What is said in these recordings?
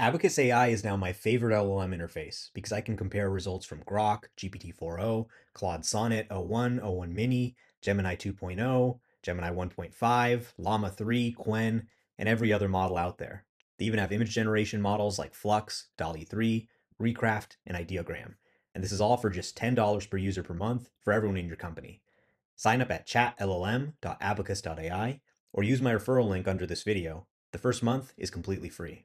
Abacus AI is now my favorite LLM interface because I can compare results from Grok, GPT-4o, Claude Sonnet o1, o1 Mini, Gemini 2.0, Gemini 1.5, Llama 3, Qwen, and every other model out there. They even have image generation models like Flux, DALL-E 3, Recraft, and Ideogram. And this is all for just $10 per user per month for everyone in your company. Sign up at chatllm.abacus.ai or use my referral link under this video. The first month is completely free.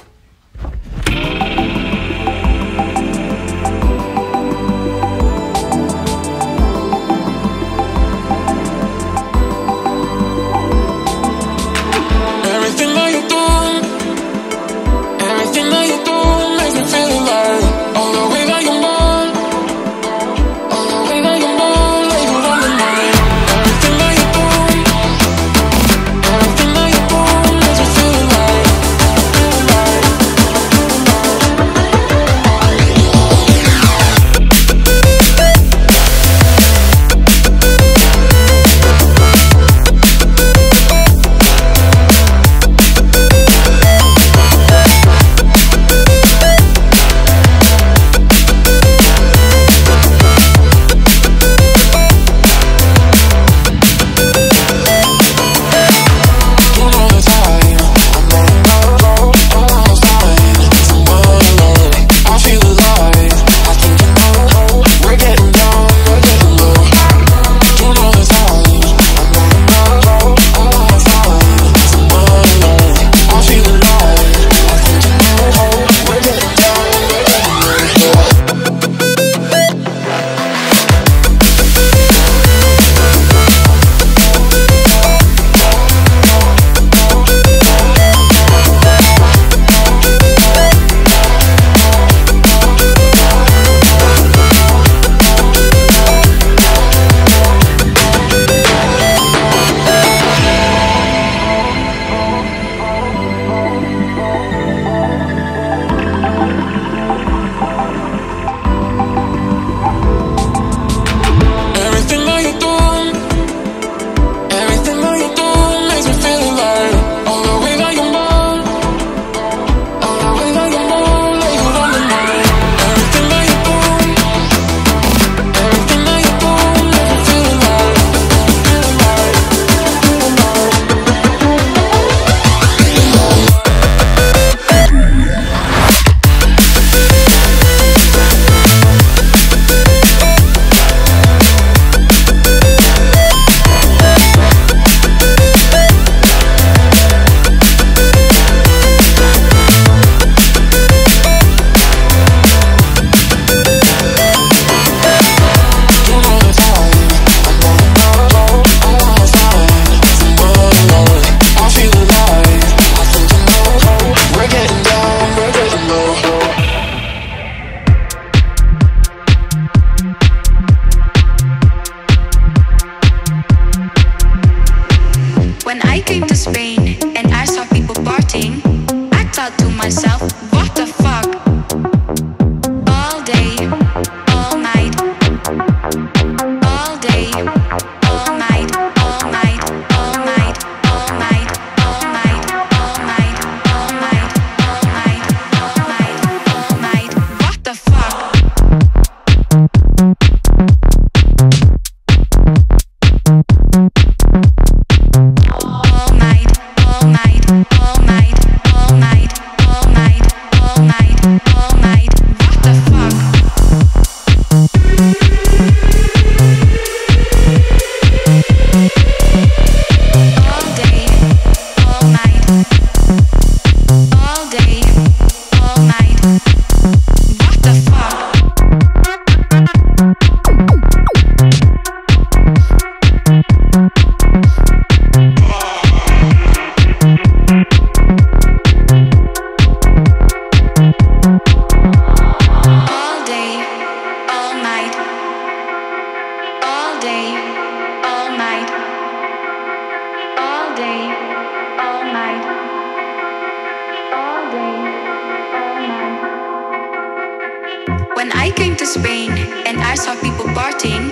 and I saw people partying,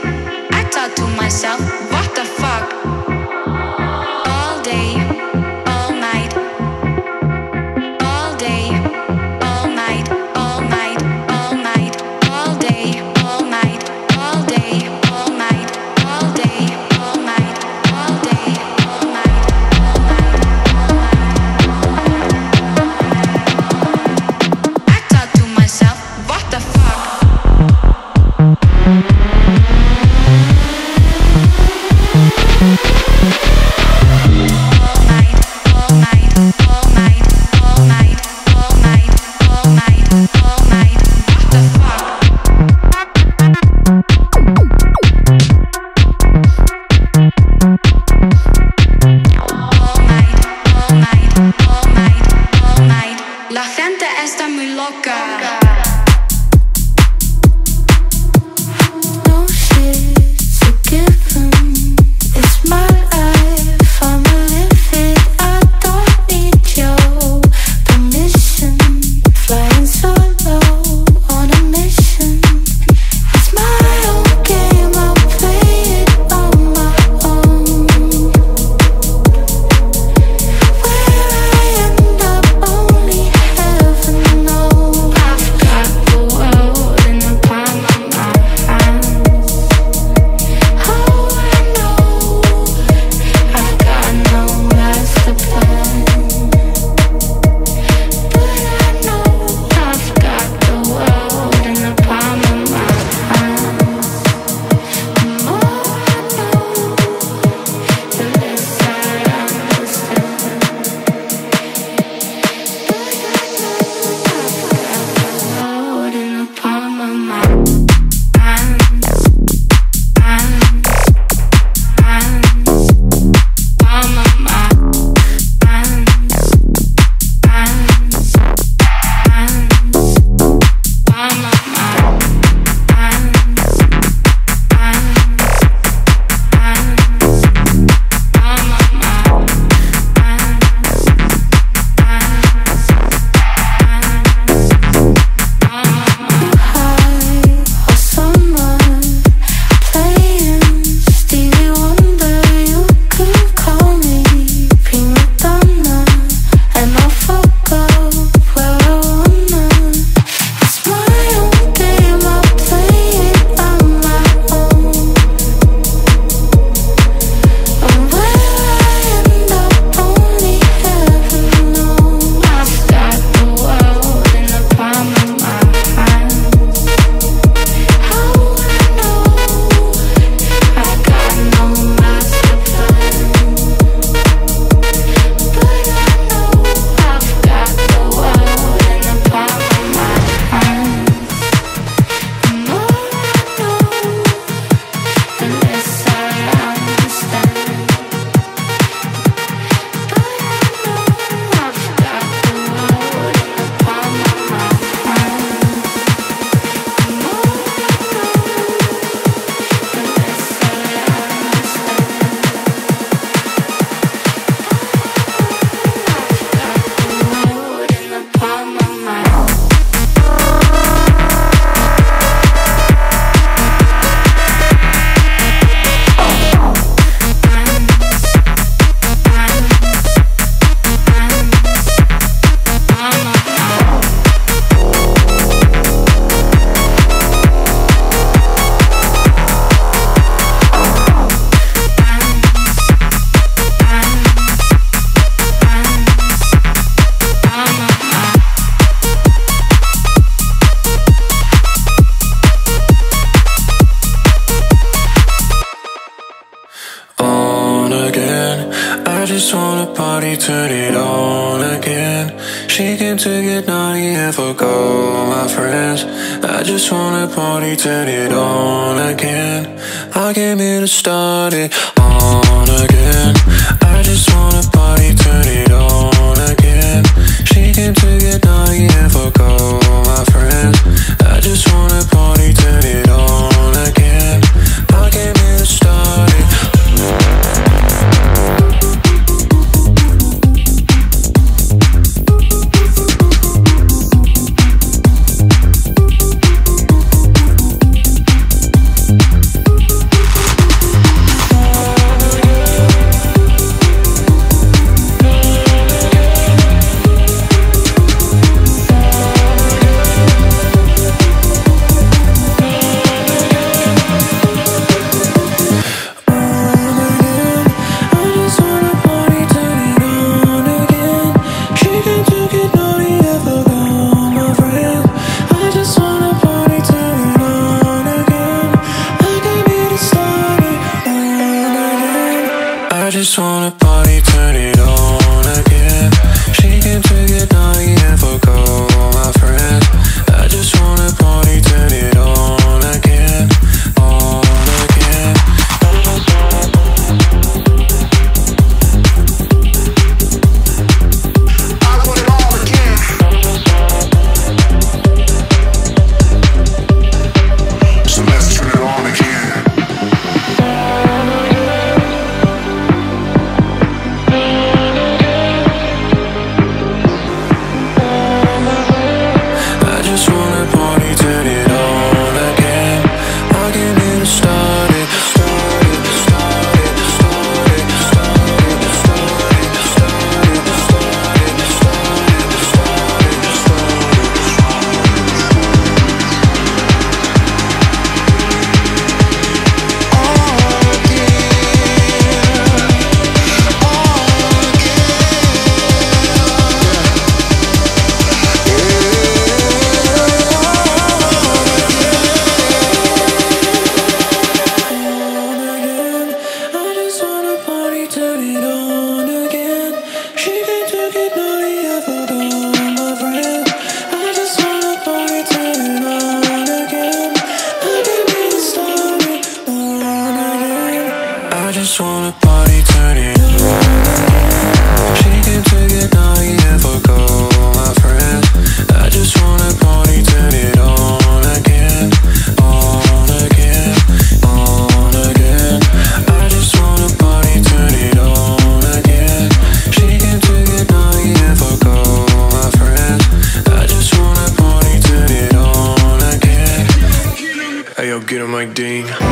I thought to myself, and go, my friends. I just wanna party, turn it on again. I came here to start it on again. I just wanna party, turn it on again. She came to get naughty and go, my friends. I just wanna party, turn it like Dean.